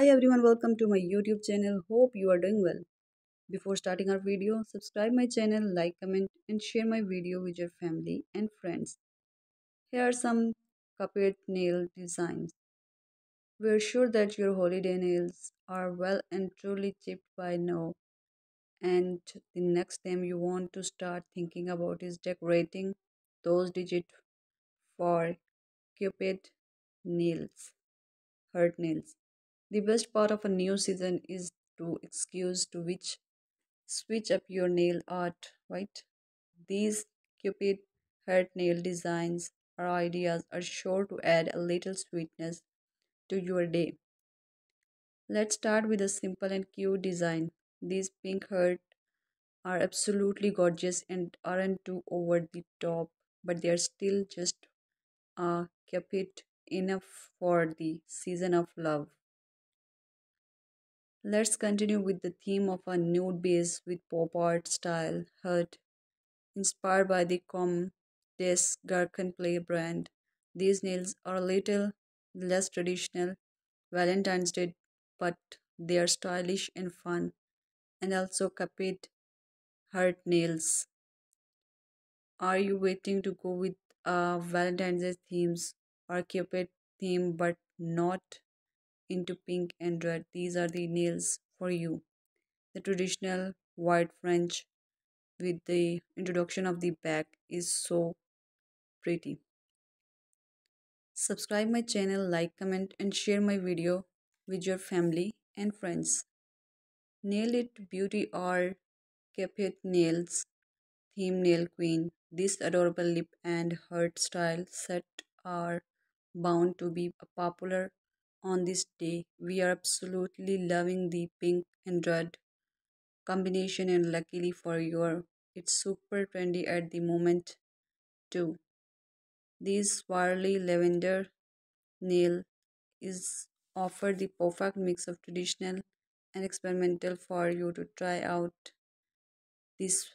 Hi everyone, welcome to my YouTube channel. Hope you are doing well. Before starting our video, subscribe my channel, like, comment and share my video with your family and friends. Here are some Cupid nail designs. We're sure that your holiday nails are well and truly chipped by now and the next time you want to start thinking about is decorating those digits for Cupid nails, heart nails. The best part of a new season is to excuse to which switch up your nail art, right? These Cupid heart nail designs or ideas are sure to add a little sweetness to your day. Let's start with a simple and cute design. These pink heart are absolutely gorgeous and aren't too over the top, but they are still just a Cupid enough for the season of love. Let's continue with the theme of a nude base with pop art style heart inspired by the Comtesse Garcon Play brand. These nails are a little less traditional Valentine's Day, but they are stylish and fun, and also Cupid heart nails. Are you waiting to go with a Valentine's Day themes or Cupid theme, but not into pink and red. These are the nails for you. The traditional white French with the introduction of the back is so pretty. Subscribe my channel, like, comment and share my video with your family and friends. Nail It Beauty or Cupid Nails Theme Nail Queen. This adorable lip and heart style set are bound to be a popular on this day. We are absolutely loving the pink and red combination and luckily for you it's super trendy at the moment too. This swirly lavender nail is offer the perfect mix of traditional and experimental for you to try out this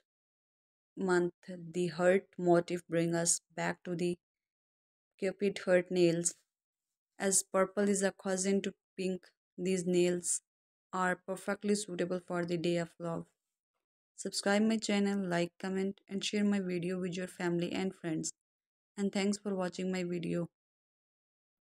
month the heart motif bring us back to the cupid heart nails as purple is a cousin to pink, these nails are perfectly suitable for the day of love. Subscribe my channel, like, comment and share my video with your family and friends. And thanks for watching my video.